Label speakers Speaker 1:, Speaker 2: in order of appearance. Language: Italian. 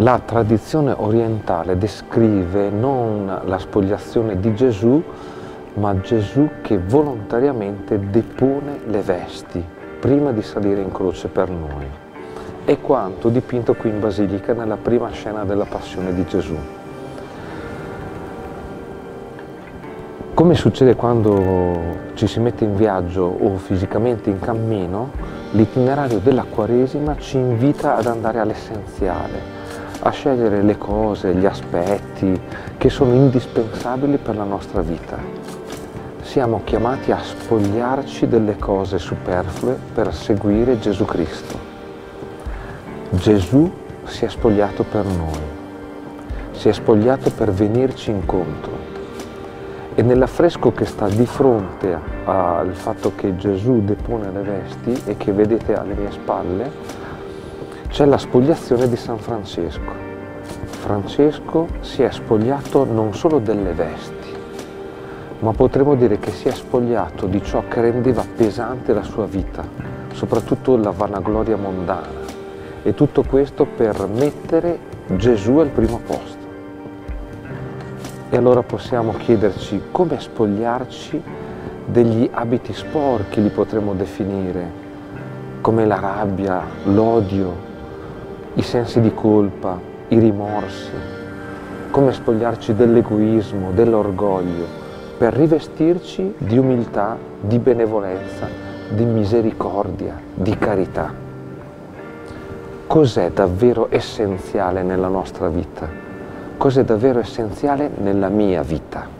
Speaker 1: La tradizione orientale descrive non la spogliazione di Gesù, ma Gesù che volontariamente depone le vesti prima di salire in croce per noi. È quanto dipinto qui in Basilica nella prima scena della passione di Gesù. Come succede quando ci si mette in viaggio o fisicamente in cammino, l'itinerario della Quaresima ci invita ad andare all'essenziale, a scegliere le cose, gli aspetti che sono indispensabili per la nostra vita. Siamo chiamati a spogliarci delle cose superflue per seguire Gesù Cristo. Gesù si è spogliato per noi, si è spogliato per venirci incontro. E nell'affresco che sta di fronte al fatto che Gesù depone le vesti e che vedete alle mie spalle, c'è la spogliazione di San Francesco. Francesco si è spogliato non solo delle vesti, ma potremmo dire che si è spogliato di ciò che rendeva pesante la sua vita, soprattutto la vanagloria mondana. E tutto questo per mettere Gesù al primo posto. E allora possiamo chiederci come spogliarci degli abiti sporchi, li potremmo definire, come la rabbia, l'odio, i sensi di colpa, i rimorsi, come spogliarci dell'egoismo, dell'orgoglio, per rivestirci di umiltà, di benevolenza, di misericordia, di carità. Cos'è davvero essenziale nella nostra vita? Cos'è davvero essenziale nella mia vita?